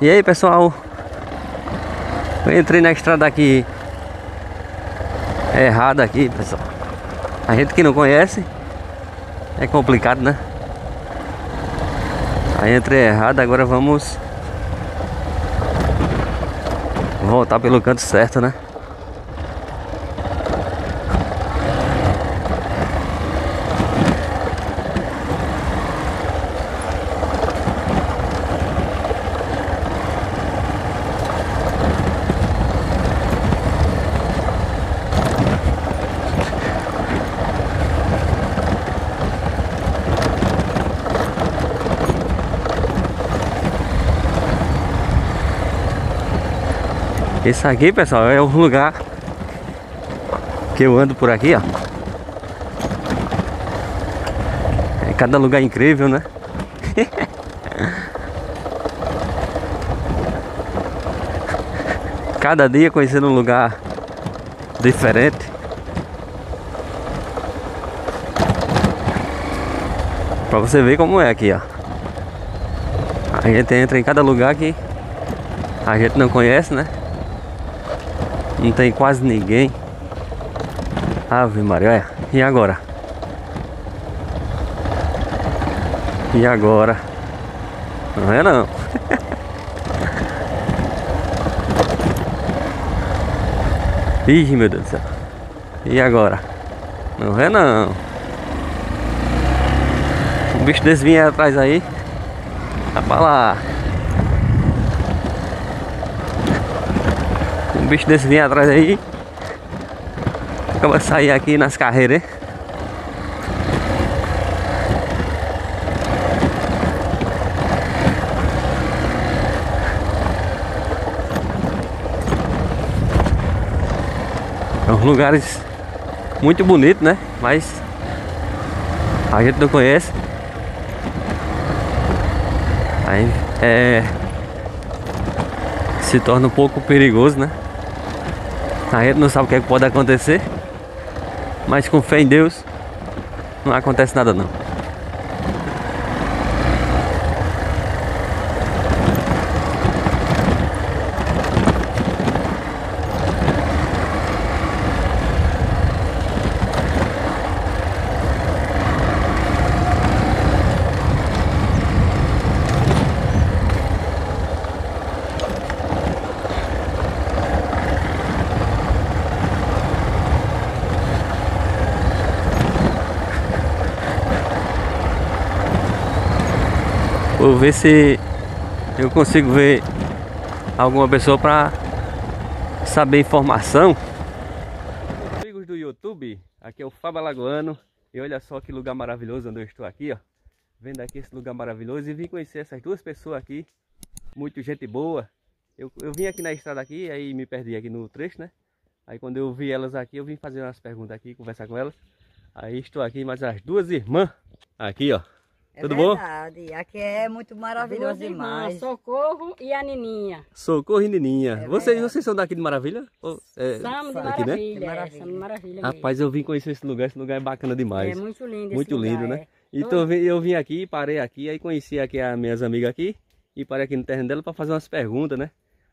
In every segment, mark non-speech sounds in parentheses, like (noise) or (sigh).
E aí pessoal? Eu entrei na estrada aqui Errada aqui pessoal. A gente que não conhece É complicado né? Aí entrei errado Agora vamos Voltar pelo canto certo né Esse aqui, pessoal, é o lugar que eu ando por aqui, ó. É cada lugar incrível, né? (laughs) cada dia conhecendo um lugar diferente. Pra você ver como é aqui, ó. A gente entra em cada lugar que a gente não conhece, né? Não tem quase ninguém. Ave Maria, olha. E agora? E agora? Não é não. (laughs) Ih, meu Deus do céu. E agora? Não é não. Um bicho desse vinha atrás aí. Tá pra lá. Bicho desse vinha atrás aí. Acaba de sair aqui nas carreiras. É uns lugares muito bonitos, né? Mas a gente não conhece. Aí é se torna um pouco perigoso, né? A gente não sabe o que, é que pode acontecer. Mas com fé em Deus, não acontece nada não. Vou ver se eu consigo ver alguma pessoa para saber informação. Amigos do YouTube, aqui é o Fábio Alagoano e olha só que lugar maravilhoso onde eu estou aqui, ó. Vendo aqui esse lugar maravilhoso e vim conhecer essas duas pessoas aqui, muito gente boa. Eu, eu vim aqui na estrada aqui, aí me perdi aqui no trecho, né? Aí quando eu vi elas aqui, eu vim fazer umas perguntas aqui, conversar com elas. Aí estou aqui, mais as duas irmãs aqui, ó. É Tudo verdade. bom? Aqui é muito maravilhoso Duas demais. Irmãs, Socorro e a Nininha. Socorro e Nininha. É vocês, vocês são daqui de Maravilha? Ou, é, Somos de aqui, né? maravilha. De é, maravilha. somos de maravilha Rapaz, eu vim conhecer esse lugar. Esse lugar é bacana demais. É muito lindo esse Muito lindo, lugar, né? é. Então eu vim- eu vim aqui, parei aqui, aí conheci aqui as minhas amigas aqui. E parei aqui no terreno dela para fazer umas perguntas, né?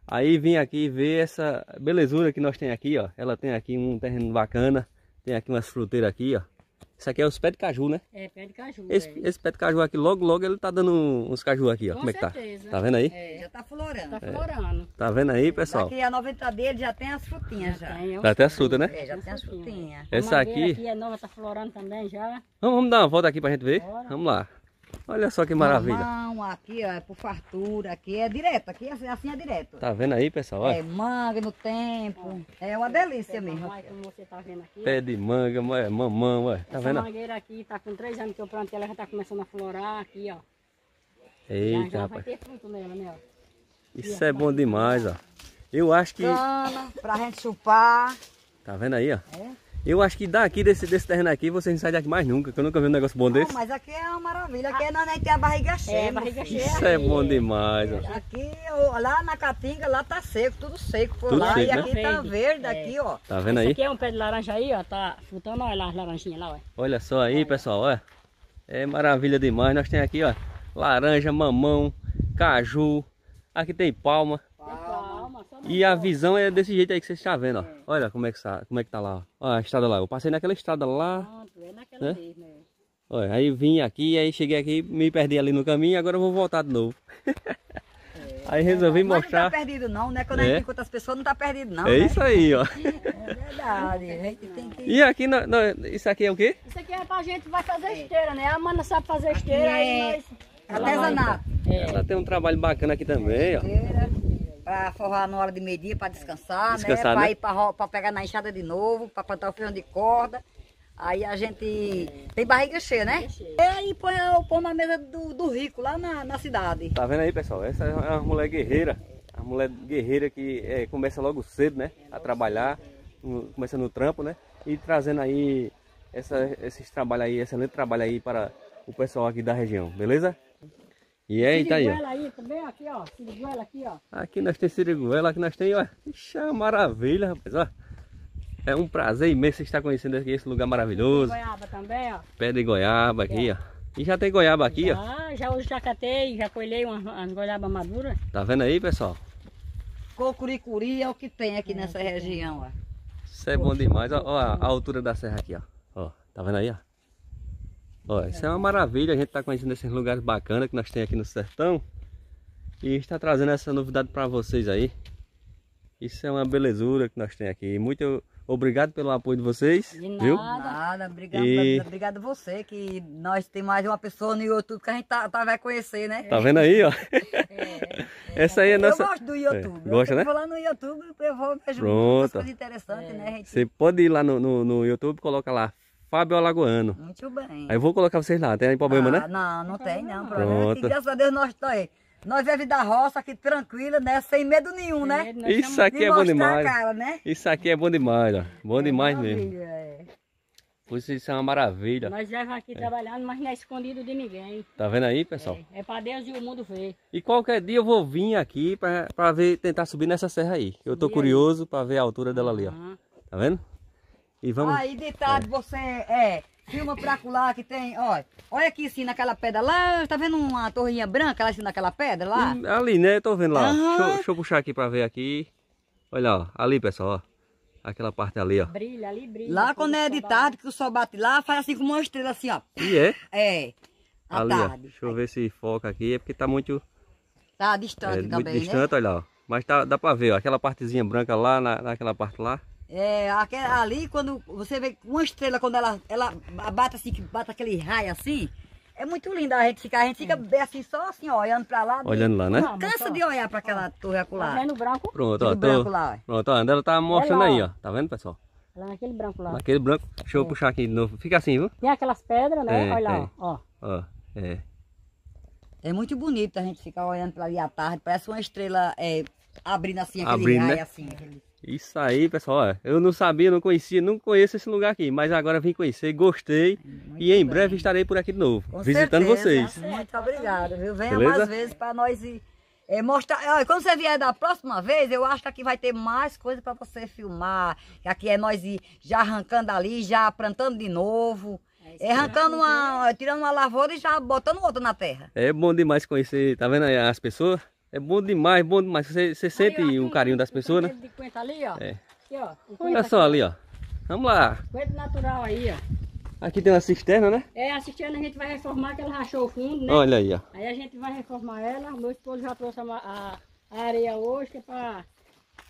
Aí vim aqui ver essa belezura que nós tem aqui, ó. Ela tem aqui um terreno bacana. Tem aqui umas fruteiras aqui, ó. Isso aqui é os pés de caju, né? É, pé de caju. Esse, é. esse pé de caju aqui, logo, logo ele tá dando uns caju aqui, ó. Com Como é que tá? certeza. Tá vendo aí? É, Já tá florando. tá florando. Tá vendo aí, pessoal? Daqui a 90 dias já tem as frutinhas já. Tem, ó. Dá até as frutas, né? É, já tem as frutinhas. Essa aqui- aqui é nova, tá florando também já. Vamos, vamos dar uma volta aqui pra gente ver? Bora. Vamos lá. Olha só que maravilha. Mamão, aqui ó, é por fartura, aqui é direto, aqui assim, assim é direto. Tá vendo aí, pessoal? Olha. É manga no tempo. É uma delícia mesmo. Mamãe, como você tá vendo aqui. Pé de manga, é, mamão, ué. Tá Essa vendo? mangueira aqui tá com três anos que eu plantei, ela já tá começando a florar aqui, ó. já, Eita, já vai rapaz. ter fruto nela, né? ó. Isso é bom demais, ó. Eu acho que. Cana, pra gente chupar. Tá vendo aí, ó? É. Eu acho que daqui, desse, desse terreno aqui, vocês não saem daqui mais nunca, que eu nunca vi um negócio bom Não, desse. mas aqui é uma maravilha. Aqui nós nem tem a barriga cheia. É, barriga cheia. Isso é bom demais, ó. Aqui, ó, lá na Caatinga, lá tá seco, tudo seco por Tudo lá. seco, e né? aqui tá Verde. É. aqui, ó. Tá vendo Esse aí? aqui é um pé de laranja aí, ó, tá frutando, olha lá as laranjinhas lá, ó. Olha só aí, pessoal, olha. É maravilha demais. Nós temos aqui, ó, laranja, mamão, caju, Aqui tem palma. E a visão é desse jeito aí que vocês estão vendo, ó. Olha como é que tá, como é que tá lá, ó. Olha a estrada lá. Eu passei naquela estrada lá. Pronto, é naquela Né? vez, né? Olha, aí vim aqui, aí cheguei aqui, me perdi ali no caminho, agora eu vou voltar de novo. aí resolvi Mas mostrar. não tá perdido não, né? Quando a É. gente encontra as pessoas, não tá perdido não, É né? isso aí, ó. É verdade, a gente tem que... E aqui, isso aqui é o quê? Isso aqui é pra gente vai fazer esteira, né? A mana sabe fazer esteira, aí é nós... Artesanato. Ela tem um trabalho bacana aqui também, ó. Pra forrar na hora de meio-dia, pra descansar, Descansar, né? Pra né? ir pra, ro- pra pegar na enxada de novo, pra plantar o feijão de corda. Aí a gente tem barriga cheia, né? E aí põe o pão na mesa do, do rico, lá na, na cidade. Tá vendo aí, pessoal? Essa é uma mulher guerreira. A mulher guerreira que é, começa logo cedo, né? A trabalhar, começa no trampo, né? E trazendo aí essa, esses trabalhos aí, excelente trabalho aí para o pessoal aqui da região, beleza? E aí, tá aí, aí também, aqui, ó. Siriguela aqui, ó. Aqui nós temos siriguela, aqui nós temos, ó. Ixi, é maravilha, rapaz, ó. É um prazer imenso estar conhecendo aqui esse lugar maravilhoso. Goiaba também, ó. Pé de goiaba aqui, ó. E já tem goiaba aqui, ó. Já, já hoje já catei, já colhei umas, umas goiabas maduras. Tá vendo aí, pessoal? Cocuricuri é o que tem aqui nessa região, ó. Isso é bom demais. Ó, ó a a altura da serra aqui, ó. Ó, tá vendo aí, ó? Ó, isso é uma maravilha. A gente tá conhecendo esses lugares bacanas que nós temos aqui no sertão. E está trazendo essa novidade para vocês aí. Isso é uma belezura que nós temos aqui. Muito obrigado pelo apoio de vocês. De Viu? nada. Nada, obrigado, E- obrigado a você, que nós temos mais uma pessoa no YouTube que a gente tá, tá- vai conhecer, né? Tá vendo aí, ó? Essa aí é a nossa. Eu gosto do YouTube. É, gosta, eu né? vou lá no YouTube, eu vou vejo Pronto. muitas coisas interessantes, né? gente? Você pode ir lá no, no, no YouTube e coloca lá Fábio Alagoano. Muito bem. Aí eu vou colocar vocês lá, tem problema, Ah, né? Não, não tem não. Problema é que, Pronto. graças a Deus nós estamos Nós vive da roça aqui tranquila, né? Sem medo nenhum, né? Nós Isso aqui é bom demais. a cara, né? Isso aqui é bom demais, ó. Bom demais mesmo. Maravilha, é. Isso é uma maravilha. Nós já aqui trabalhando, mas não é escondido de ninguém. Tá vendo aí, pessoal? É, é pra Deus e o mundo ver. E qualquer dia eu vou vir aqui pra, pra ver, tentar subir nessa serra aí. Eu tô aí. curioso pra ver a altura dela ali, ó. Aham. Tá vendo? E vamos. Aí de tarde você é, filma pra lá que tem, ó. Olha aqui assim naquela pedra lá, tá vendo uma torrinha branca lá assim naquela pedra lá? Hum, Ali, né? Tô vendo lá. ó. Aham. Deixa, eu- deixa eu puxar aqui pra ver aqui. Olha, ó. Ali, pessoal, ó. Aquela parte ali, ó. Brilha, ali brilha. Lá quando é de tarde que o sol bate lá, faz assim como uma estrela assim, ó. E é. É. À Ali, ó. tarde. Deixa eu ver se foca aqui. É porque tá muito, Tá é, distante muito também, né? distante, olha, ó. Mas tá, dá pra ver, ó. Aquela partezinha branca lá, na, naquela parte lá. É, aquela, ali quando você vê uma estrela, quando ela, ela bate assim, que bate aquele raio assim, é muito lindo a gente ficar, a gente fica bem assim, só assim, ó, olhando pra lá. Olhando lá, né? Não, Cansa ó, de olhar pra aquela torre Tá acolá. vendo o branco? Pronto, ó. Tô... branco lá, ó. Pronto, ó. Ela tá mostrando lá, aí, ó. ó. Tá vendo, pessoal? Lá naquele branco lá. Naquele branco. Deixa eu puxar aqui de novo. Fica assim, viu? Tem aquelas pedras, né? É, Olha lá, ó. ó. Ó. É. É muito bonito a gente ficar olhando pra ali à tarde, parece uma estrela é, abrindo assim, aquele Abrindo, raio né? assim. aquele- Isso aí, pessoal. ó. Eu não sabia, não conhecia, não conheço esse lugar aqui. Mas agora vim conhecer, gostei. e em breve estarei por aqui de novo. Com visitando certeza. vocês. Muito obrigada, viu? Venha Beleza? mais vezes pra nós ir. é, mostrar, Olha, quando você vier da próxima vez, eu acho que aqui vai ter mais coisa para você filmar. Que aqui é nós ir já arrancando ali, já plantando de novo. É, arrancando uma, tirando uma lavoura e já botando outra na terra. É bom demais conhecer, tá vendo aí as pessoas? É bom demais, bom demais. Você, você sente Aí, ó, o carinho das pessoas, né? de coentro ali, ó. É. Aqui, ó. Olha só ali, ó. Vamos lá. Coentro natural aí, ó. Aqui tem uma cisterna, né? É, a cisterna a gente vai reformar, que ela rachou o fundo, né? Olha aí, ó. Aí a gente vai reformar ela. Meu esposo já trouxe a, a- areia hoje, que é pra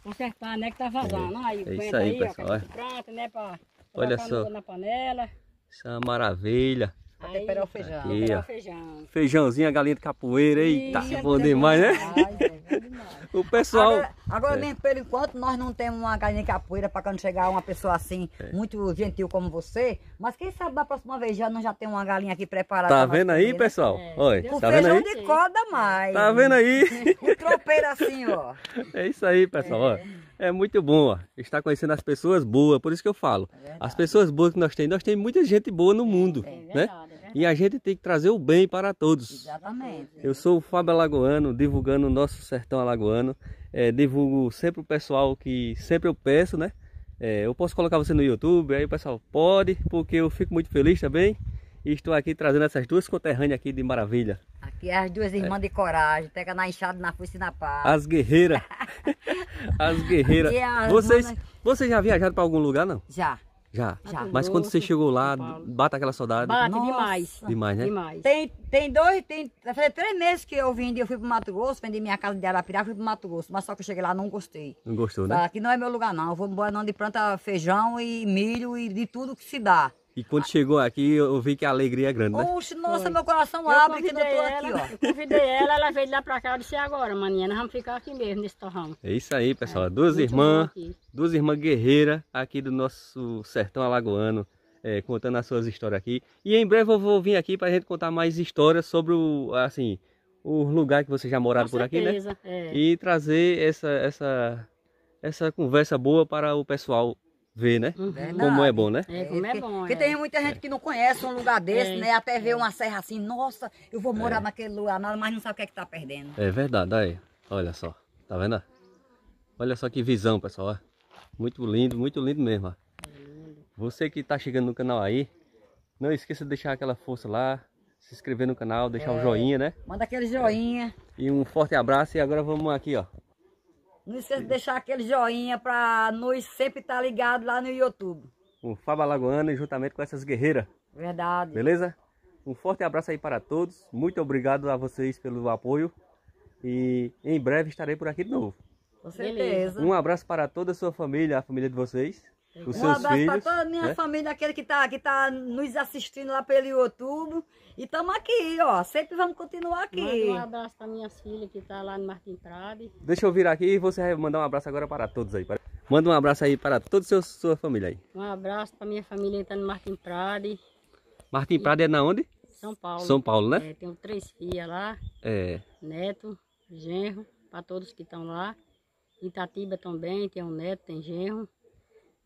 consertar, né? Que tá vazando. aí o é isso aí, aí, ó, pessoal, que olha. a gente planta, né? Pra Olha colocar só. na panela. Isso é uma maravilha. Pra Aí, temperar o feijão. Aqui, temperar o feijão. Feijãozinho, a galinha de capoeira. Eita, Isso, é é bom demais, né? Ai, é bom demais. (laughs) O pessoal. Agora, agora É. mesmo, por enquanto, nós não temos uma galinha de capoeira para quando chegar uma pessoa assim, É. muito gentil como você. Mas quem sabe da próxima vez já não já tem uma galinha aqui preparada. Tá vendo aí, comer, né? pessoal? É. Olha, Com tá vendo feijão aí? de corda mais. Tá vendo aí? (laughs) Um tropeiro assim, ó. É isso aí, pessoal. ó. É muito bom, ó. Estar conhecendo as pessoas boas, por isso que eu falo. As pessoas boas que nós temos, nós temos muita gente boa no mundo, É né? É. E a gente tem que trazer o bem para todos. Exatamente. Eu sou o Fábio Alagoano, divulgando o nosso sertão alagoano. É, divulgo sempre o pessoal que sempre eu peço, né? É, eu posso colocar você no YouTube, aí o pessoal pode, porque eu fico muito feliz também. E estou aqui trazendo essas duas conterrâneas aqui de maravilha. Aqui é as duas irmãs de coragem, pega na enxada, na foice e na pá. As guerreiras. (laughs) As guerreiras. É as Vocês, manas- vocês já viajaram para algum lugar, não? Já. Já. Já. Mas quando você chegou lá, bate aquela saudade. Bate Nossa. demais. Demais, né? Demais. Tem, tem dois, tem, fazer três meses que eu vim, eu fui pro Mato Grosso, vendi minha casa de Arapiraca, fui pro Mato Grosso, mas só que eu cheguei lá não gostei. Não gostou, né? Tá, Aqui não é meu lugar não, eu vou embora não de planta feijão e milho e de tudo que se dá. E quando chegou aqui, eu vi que a alegria é grande, né? Oxe, nossa, Foi. meu coração Eu abre que eu tô convidei aqui, ela, ó. eu convidei ela, ela veio lá pra cá, eu disse agora, maninha, nós vamos ficar aqui mesmo, nesse torrão. É isso aí, pessoal. Duas Muito irmãs, duas irmãs guerreiras aqui do nosso sertão alagoano, é, contando as suas histórias aqui. E em breve eu vou vir aqui pra gente contar mais histórias sobre o, assim, o lugar que vocês já moraram Com por aqui, né? é. E trazer essa, essa, essa conversa boa para o pessoal ver, né? Uhum. Verdade. Como é bom, né? É, como é porque, bom, Porque é. tem muita gente que não conhece um lugar desse, É. né? Até ver uma serra assim, nossa, eu vou morar naquele lugar, mas não sabe o que é que tá perdendo. É verdade, aí. Olha só. Tá vendo? Olha só que visão, pessoal. ó. Muito lindo, muito lindo mesmo. Você que tá chegando no canal aí, não esqueça de deixar aquela força lá, se inscrever no canal, deixar o joinha, né? Manda aquele joinha. E um forte abraço e agora vamos aqui, ó. Não esqueça de deixar aquele joinha pra nós sempre estar ligados lá no YouTube. Um Fábio Alagoano e juntamente com essas guerreiras, Verdade. beleza? Um forte abraço aí para todos. Muito obrigado a vocês pelo apoio. E em breve estarei por aqui de novo. Com certeza. Um abraço para toda a sua família, a família de vocês, os Um abraço filhos. para toda a minha né? família, aquele que tá, que tá nos assistindo lá pelo YouTube. E estamos aqui, ó. Sempre vamos continuar aqui. Manda um abraço para minhas filhas que tá lá no Martim Prade. Deixa eu virar aqui e você vai mandar um abraço agora para todos aí. Manda um abraço aí para toda a sua família aí. Um abraço para minha família que tá no Martim Prade, Martim Prado é na onde? São Paulo. São Paulo, né? É, tenho três filhas lá, É. neto, genro, para todos que estão lá. Itatiba também, tem um neto, tem genro.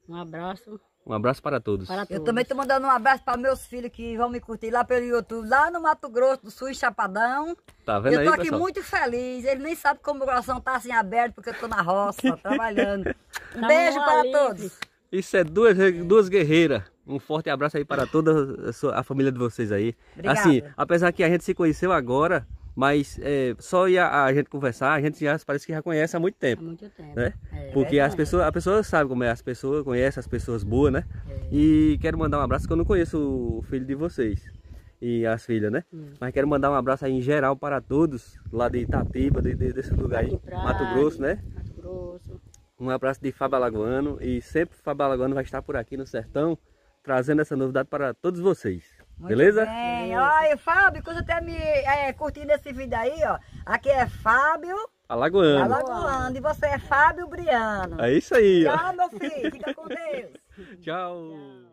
Um abraço Um abraço para todos. para todos. Eu também tô mandando um abraço para meus filhos que vão me curtir lá pelo YouTube, lá no Mato Grosso do Sul, em Chapadão. Tá vendo eu tô aí, aqui pessoal? muito feliz. Ele nem sabe como meu coração tá assim aberto, porque eu tô na roça, (laughs) trabalhando. Um Tá beijo para Alice. todos. Isso é duas, duas guerreiras. Um forte abraço aí para toda a, sua- a família de vocês aí. Obrigada. Assim, apesar que a gente se conheceu agora, mas é, só ia a gente conversar, a gente já parece que já conhece há muito Há tempo. muito tempo. né? É, Porque as verdade. pessoas, a pessoa sabe como é, as pessoas conhecem as pessoas boas, né? E quero mandar um abraço que eu não conheço o filho de vocês e as filhas, né? Hum. Mas quero mandar um abraço aí em geral para todos lá de Itatiba, de, de- desse lugar aí, Prade, Mato Grosso, né? Mato Grosso. Um abraço de Fábio Alagoano e sempre Fábio Alagoano vai estar por aqui no sertão trazendo essa novidade para todos vocês. Muito Beleza? Bem. Olha, Fábio, quando você tá me é, curtindo esse vídeo aí, ó. Aqui é Fábio Alagoano. Alagoano e você é Fábio Briano. É isso aí, ó. Tchau, meu filho. Fica com Deus. (laughs) Tchau.